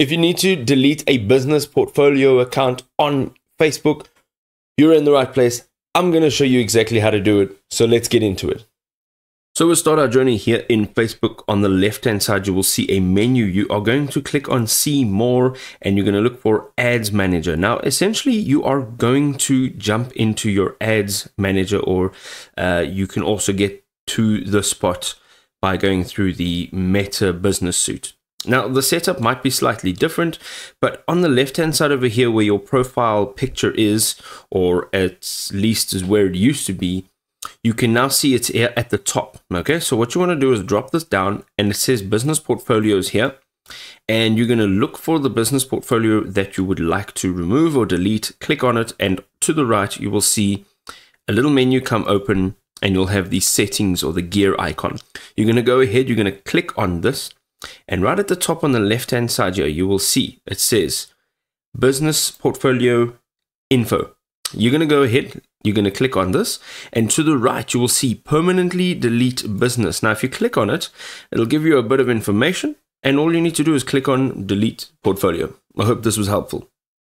If you need to delete a business portfolio account on Facebook, you're in the right place. I'm going to show you exactly how to do it. So let's get into it. So we'll start our journey here in Facebook. On the left hand side, you will see a menu. You are going to click on see more and you're going to look for ads manager. Now, essentially, you are going to jump into your ads manager or uh, you can also get to the spot by going through the Meta Business Suite. Now, the setup might be slightly different, but on the left hand side over here, where your profile picture is, or at least is where it used to be, you can now see it's here at the top. Okay, so what you want to do is drop this down, and it says business portfolios here. And you're going to look for the business portfolio that you would like to remove or delete. Click on it, and to the right, you will see a little menu come open, and you'll have the settings or the gear icon. You're going to go ahead, you're going to click on this and right at the top on the left hand side here, you will see it says business portfolio info. You're going to go ahead, you're going to click on this, and to the right, you will see permanently delete business. Now, if you click on it, it'll give you a bit of information, and all you need to do is click on delete portfolio. I hope this was helpful.